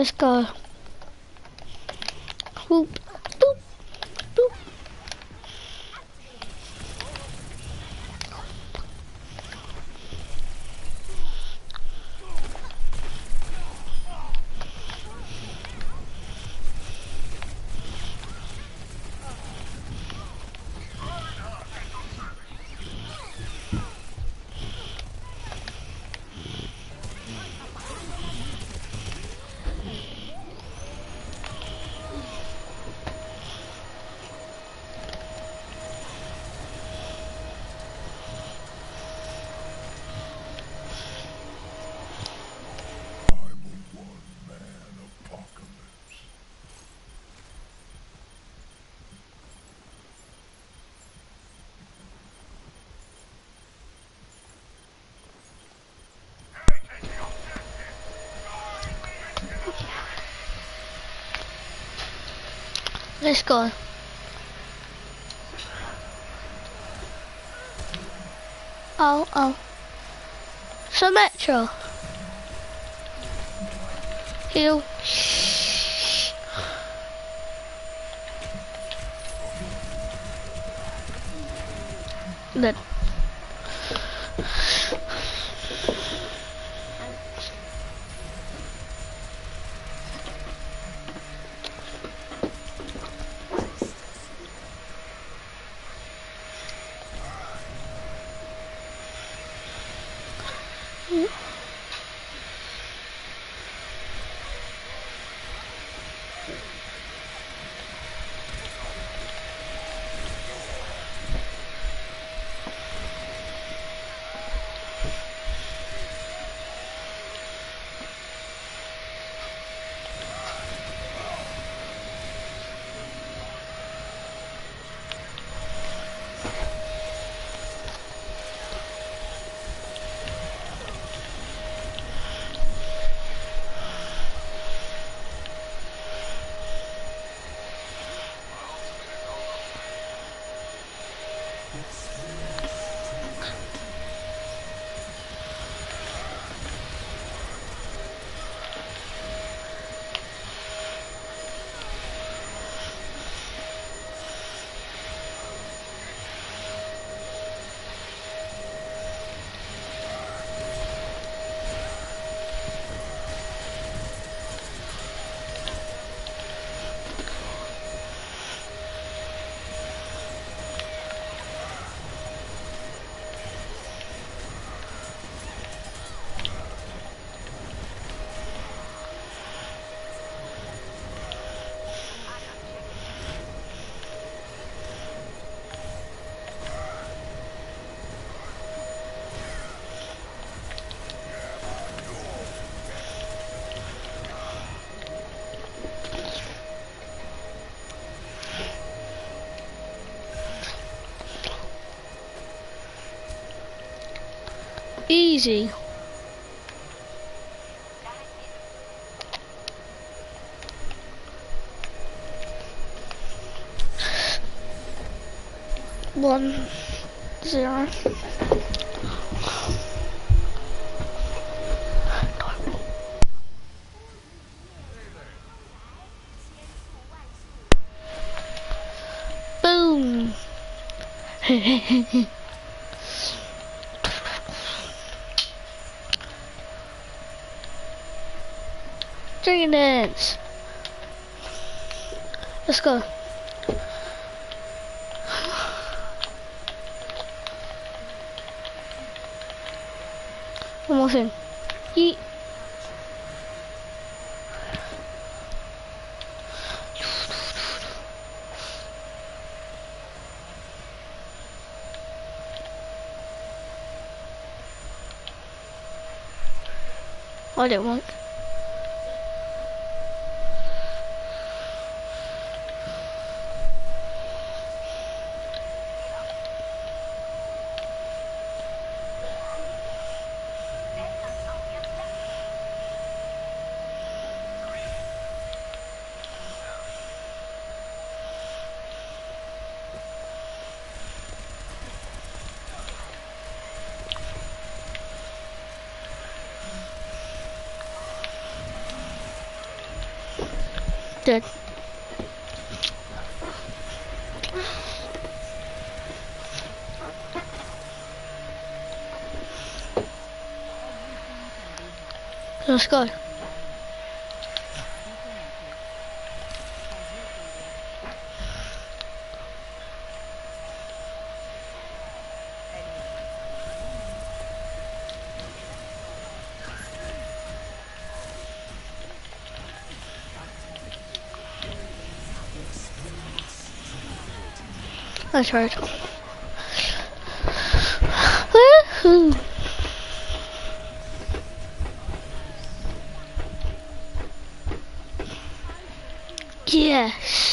Let's go. Let's go. Oh, oh. Symmetra. Heal. Then. Easy. One, zero. Boom. Dragon Dance. Let's go. One more thing. Yeet. I don't want. Let's go. That's right. Woohoo! Yes.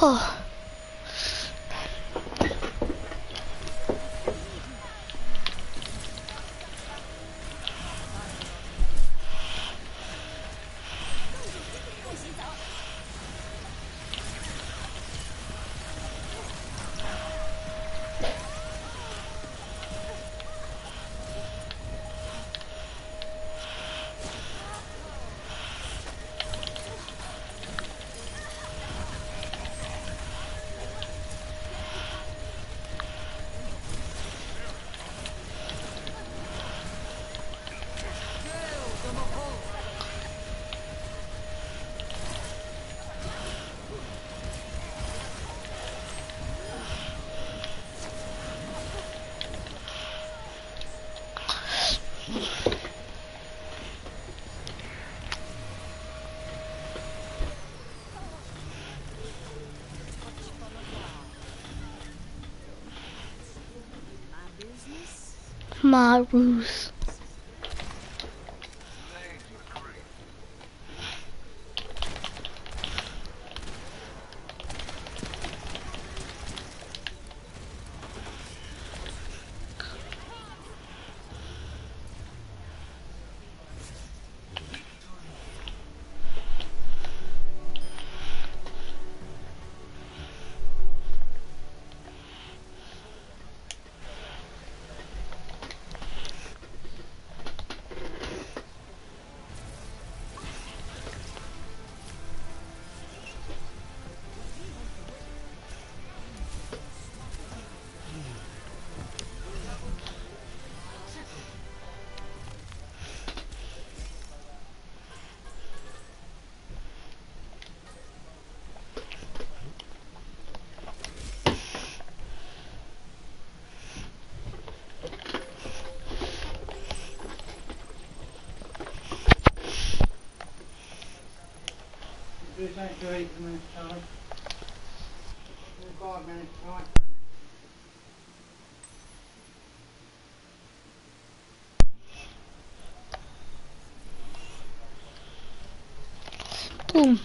Oh. My This ain't to eight minutes, Charlie. Five minutes, right? Boom.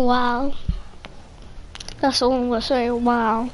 Wow. That's all I'm gonna say, wow.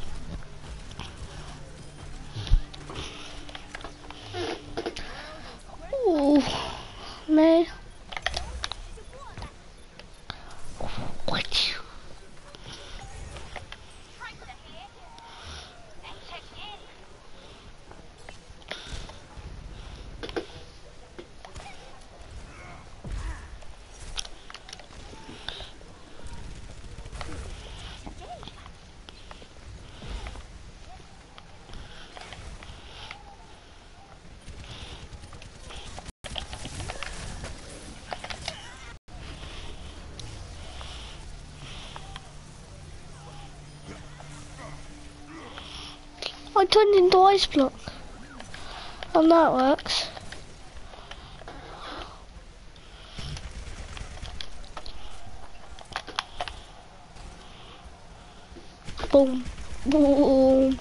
I turned into ice block. And that works. Boom. Boom.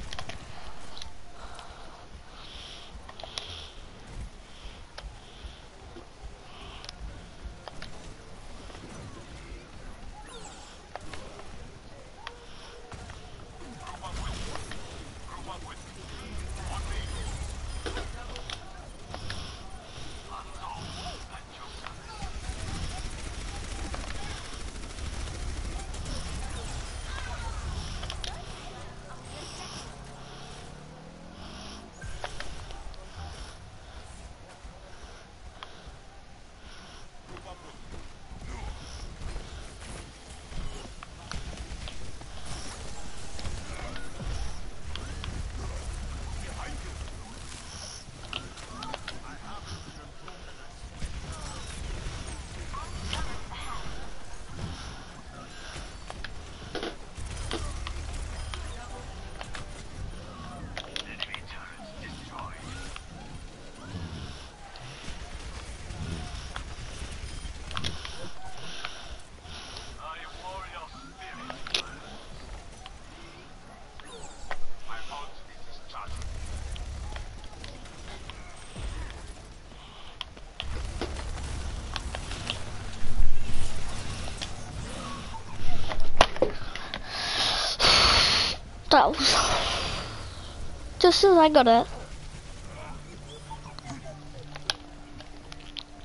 That was just as I got it.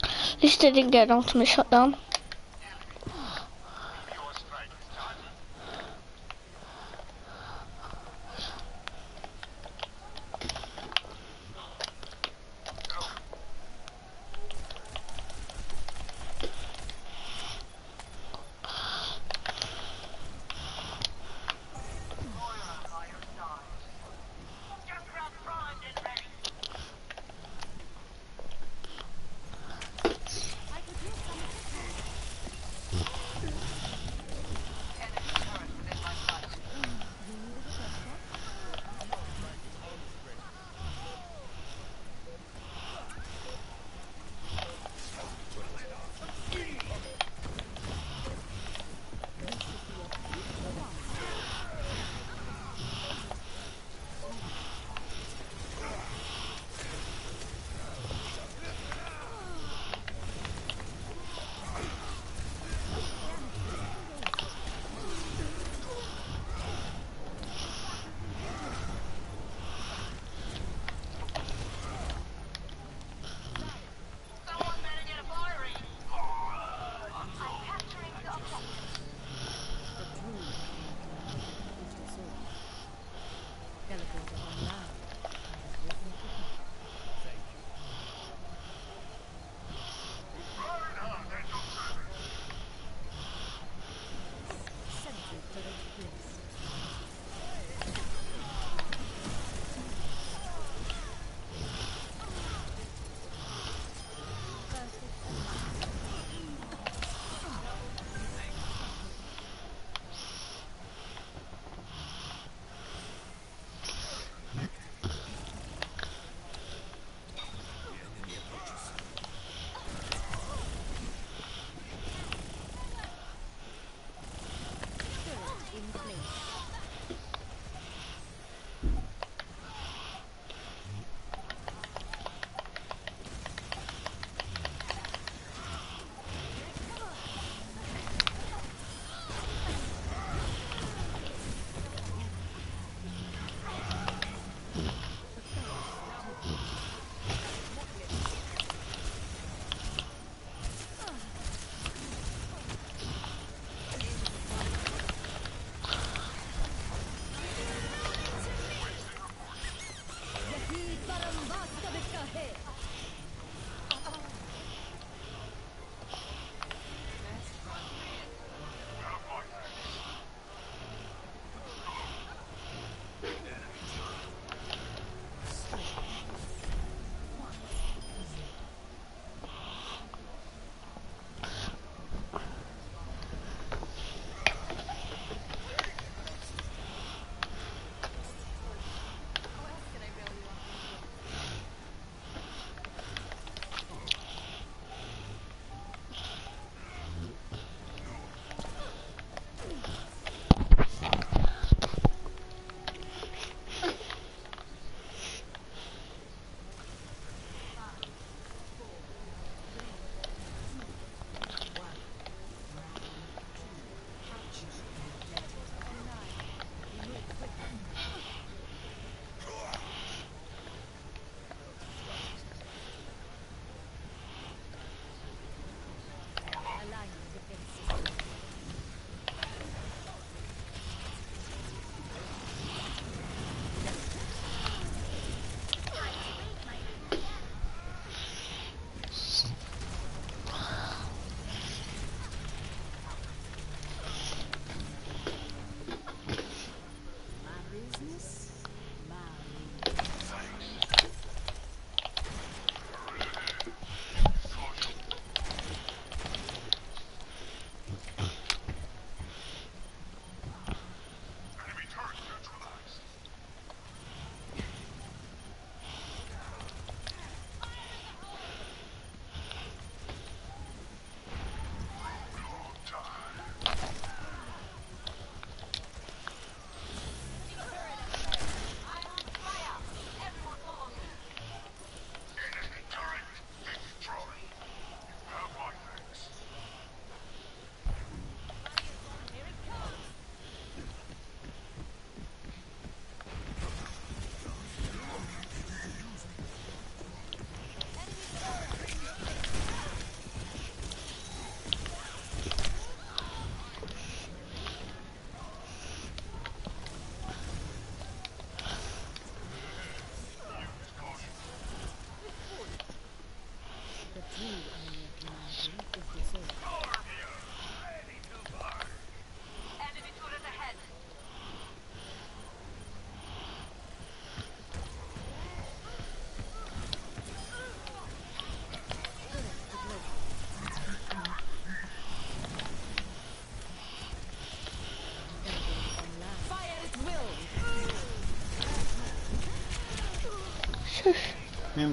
At least I didn't get an ultimate shutdown. money.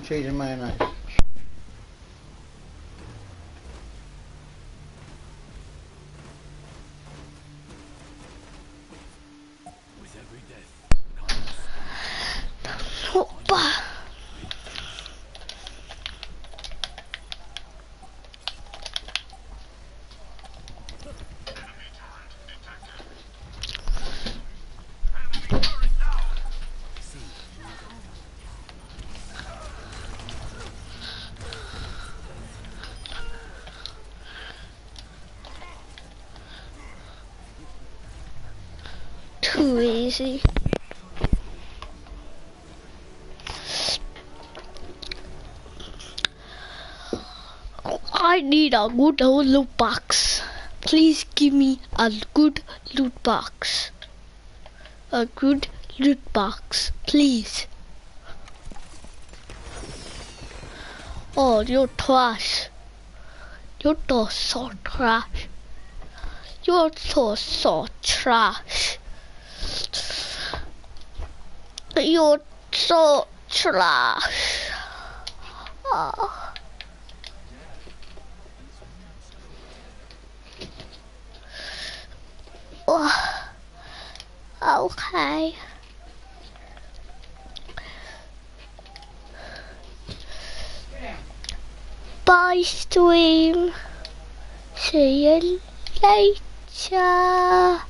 Cheese and mayonnaise. Easy. I need a good loot box. Please give me a good loot box. A good loot box, please. Oh, you're trash. You're so trash. You're so, so trash. You're so trash. Oh. Oh, okay. Bye, stream. See you later.